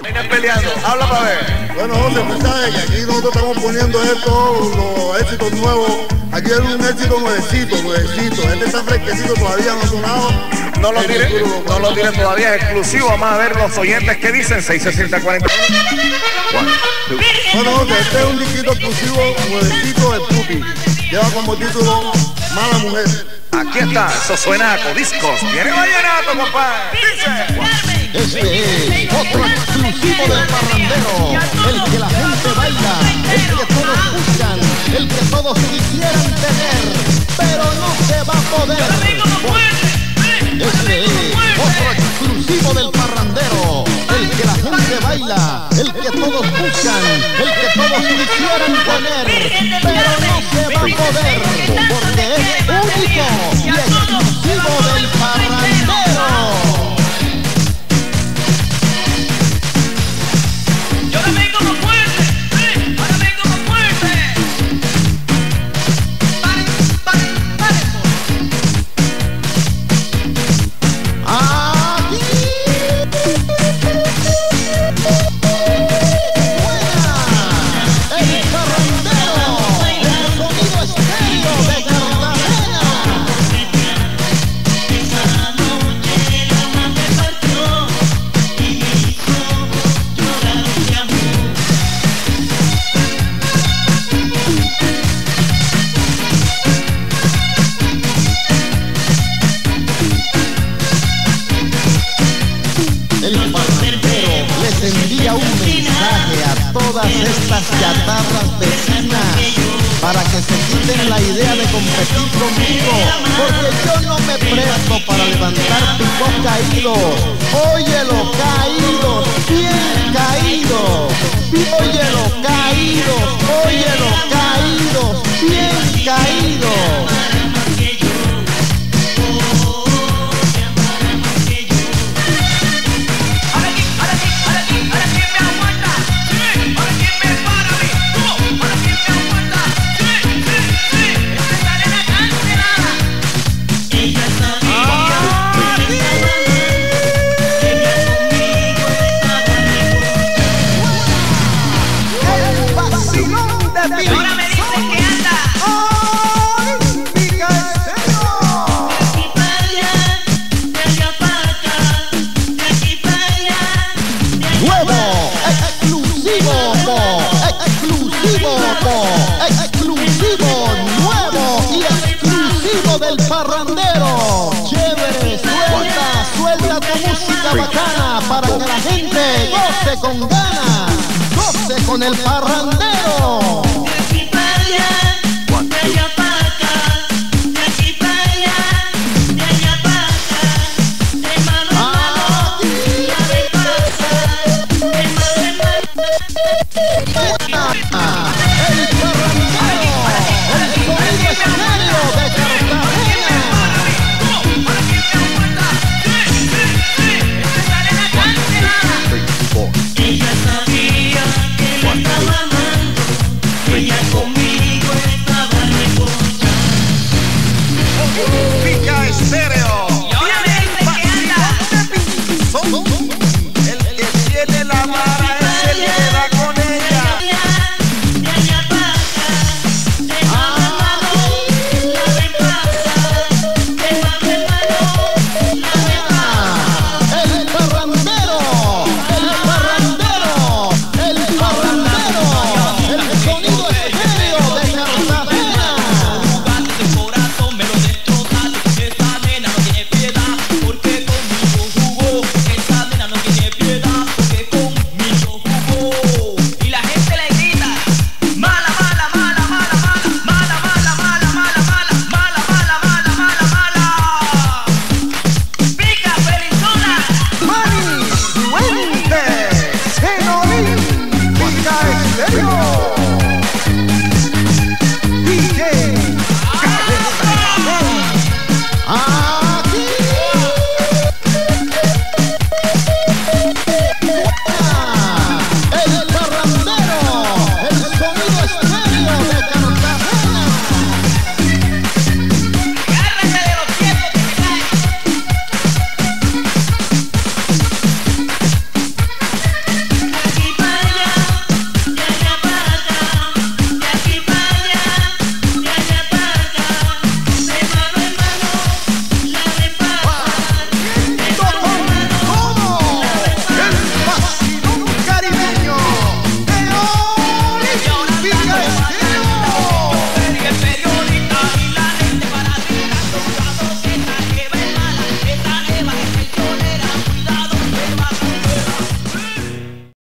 Vengan peleando, habla para ver. Bueno, José, tú sabes que aquí nosotros estamos poniendo estos los éxitos nuevos. Aquí hay un éxito nuevecito, nuevecito. Este está fresquecito, todavía no ha sonado. No lo lo no lo tire conoce. todavía, es exclusivo. Vamos a ver los oyentes que dicen 660 40. Bueno, José, este es un disquito exclusivo, nuevecito de Pupi. Lleva como título Mala Mujer. Aquí está, eso suena a codiscos. Viene vallenato, compadre. Dice. Este es otro exclusivo del parrandero, el que la gente baila, el que todos buscan, el que todos quisieran tener, pero no se va a poder. Este es otro exclusivo del parrandero, el que la gente baila, el que todos buscan, el que todos quisieran tener, pero no se va a poder, porque es único y exclusivo del parrandero. El parrandero les envía un mensaje a todas estas chatarras vecinas para que se quiten la idea de competir conmigo, porque yo no me presto para levantar picos caídos. Óyelo, caídos, bien caídos. Óyelo, caídos, óyelo, del parrandero. Chévere, suelta, suelta tu música bacana para que la gente goce con ganas, goce con el parrandero. Ah!